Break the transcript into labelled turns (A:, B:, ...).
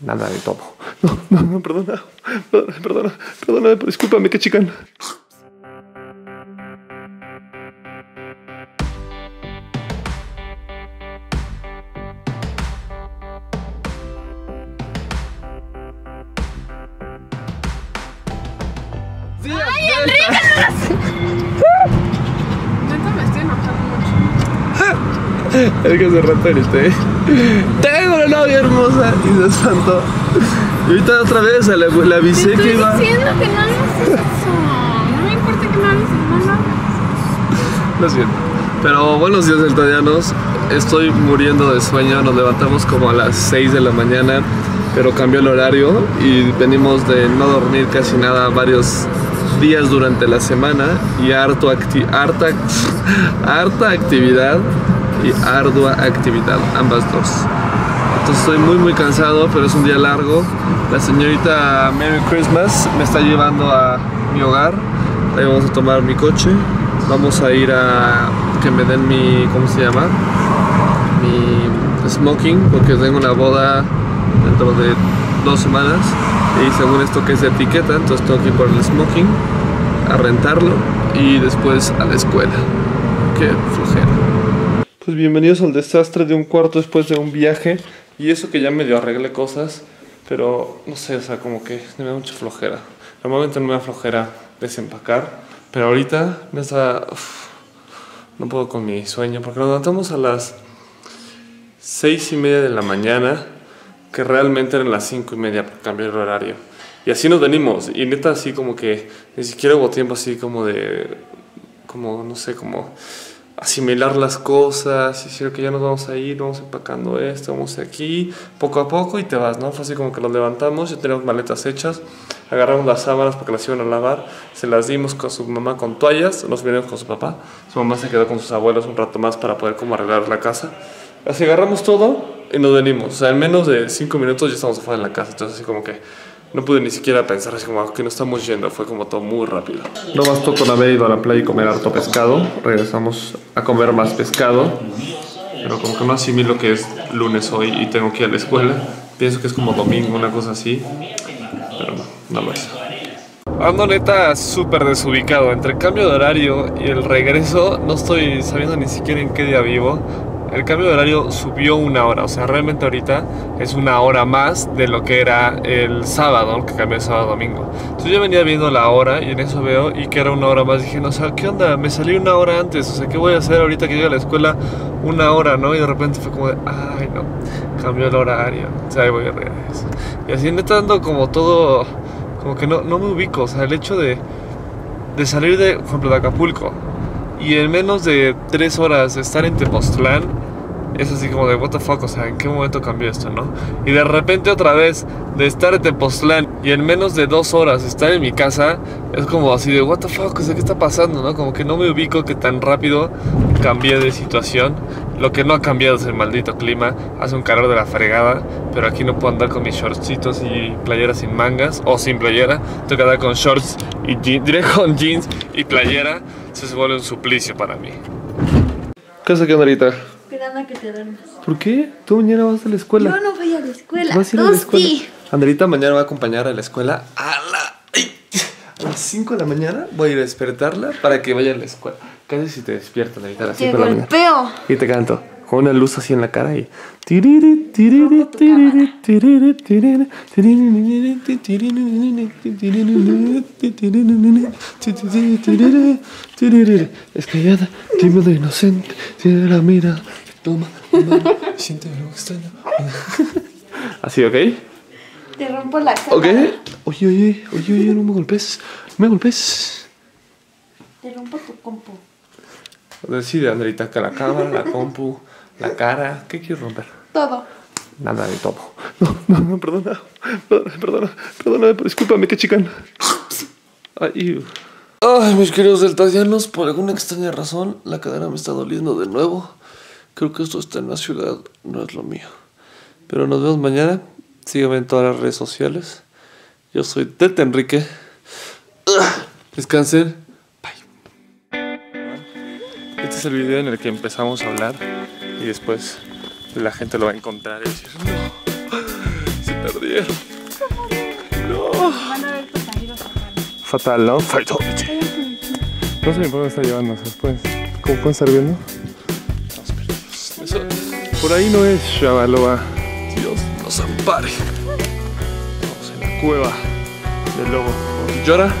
A: Nada de todo. No, no, no, perdona. Perdona, perdona, perdona, discúlpame, que chican.
B: ¡Ay, Enrique! Neta me estoy enojando mucho.
A: Es que hace rato grité. Una novia hermosa y se espantó. Y ahorita otra vez le, le
B: Te
A: avisé
B: estoy
A: que iba.
B: diciendo que no hagas eso. No me importa que no hagas eso. No lo hagas.
A: Lo siento. Pero buenos días, deltadianos. Estoy muriendo de sueño. Nos levantamos como a las 6 de la mañana, pero cambió el horario y venimos de no dormir casi nada varios días durante la semana y harto acti- harta, harta actividad y ardua actividad, ambas dos. Entonces estoy muy muy cansado, pero es un día largo. La señorita Merry Christmas me está llevando a mi hogar. Ahí vamos a tomar mi coche. Vamos a ir a que me den mi, ¿cómo se llama? Mi smoking, porque tengo una boda dentro de dos semanas. Y según esto que es de etiqueta, entonces tengo que ir por el smoking, a rentarlo y después a la escuela. Qué flojera. Pues bienvenidos al desastre de un cuarto después de un viaje. Y eso que ya medio arreglé cosas, pero no sé, o sea, como que me da mucha flojera. Normalmente no me da flojera desempacar, pero ahorita me está. no puedo con mi sueño, porque nos levantamos a las seis y media de la mañana, que realmente eran las cinco y media por cambiar el horario. Y así nos venimos, y neta, así como que ni siquiera hubo tiempo así como de. como, no sé, como asimilar las cosas, y decir que ya nos vamos a ir, vamos empacando esto, vamos aquí, poco a poco y te vas, ¿no? Fue así como que los levantamos, ya tenemos maletas hechas, agarramos las sábanas porque las iban a lavar, se las dimos con su mamá con toallas, nos vinimos con su papá, su mamá se quedó con sus abuelos un rato más para poder como arreglar la casa. Así agarramos todo y nos venimos, o sea, en menos de cinco minutos ya estamos afuera de la casa, entonces así como que no pude ni siquiera pensar así como "Ah, que no estamos yendo, fue como todo muy rápido. No bastó con haber ido a la playa y comer harto pescado, regresamos a comer más pescado, pero como que no asimilo que es lunes hoy y tengo que ir a la escuela, pienso que es como domingo, una cosa así, pero no, no lo es. Ando neta súper desubicado, entre el cambio de horario y el regreso no estoy sabiendo ni siquiera en qué día vivo. El cambio de horario subió una hora, o sea, realmente ahorita es una hora más de lo que era el sábado, que cambió el sábado a domingo. Entonces yo venía viendo la hora y en eso veo y que era una hora más. Dije, no, o sea, ¿qué onda? Me salí una hora antes, o sea, ¿qué voy a hacer ahorita que llegue a la escuela una hora, no? Y de repente fue como de, ay, no, cambió el horario, o sea, ahí voy a regresar. Y así neta ando como todo, como que no, no me ubico, o sea, el hecho de, de salir de, por ejemplo, de Acapulco y en menos de tres horas estar en Tepoztlán es así como de what the fuck, o sea, ¿en qué momento cambió esto, no? Y de repente otra vez de estar en Tepoztlán y en menos de dos horas estar en mi casa, es como así de what the fuck, o sea, ¿qué está pasando, no? Como que no me ubico que tan rápido cambié de situación. Lo que no ha cambiado es el maldito clima, hace un calor de la fregada, pero aquí no puedo andar con mis shortcitos y playeras sin mangas o sin playera, tengo que andar con shorts y jeans, diré con jeans y playera, se vuelve un suplicio para mí. ¿Qué hace aquí, Andrita?
C: gana que te duermas.
A: ¿Por qué? Tú mañana vas a la escuela.
C: Yo no voy a la escuela.
A: Vas a ir a la escuela. Andrita mañana va a acompañar a la escuela a, la... a las 5 de la mañana. Voy a ir a despertarla para que vaya a la escuela. Casi si te despierto, Andrita, a las 5 de la mañana.
C: Te golpeo.
A: Y te canto. Con una luz así en la cara y... Es que ya inocente tiene la mira toma, siente algo extraño. Así, ¿ok?
C: Te rompo la cara.
A: ¿Ok? Oye, oye, oye, oye, no me golpes, no me golpes.
C: Te rompo tu compu.
A: Decide, Andrita, que la cámara, la compu, la cara, ¿qué quieres romper?
C: Todo.
A: Nada de todo. No, no, no, perdona. Perdona, perdona, perdona, pero discúlpame, que chican. Ay, Ay, mis queridos deltadianos, por alguna extraña razón, la cadera me está doliendo de nuevo. Creo que esto está en la ciudad, no es lo mío. Pero nos vemos mañana. Síganme en todas las redes sociales. Yo soy Tete Enrique. Descansen. Bye. Este es el video en el que empezamos a hablar y después la gente lo va a encontrar y decir, no, se perdieron. No.
B: Van a ver tus amigos afuera.
A: Fatal, ¿no? Fatal. No sé ni por dónde está llevando, después. ¿Cómo pueden estar viendo? Por ahí no es Shabaloba. Dios nos ampare. Estamos en la cueva del lobo. ¿Llora?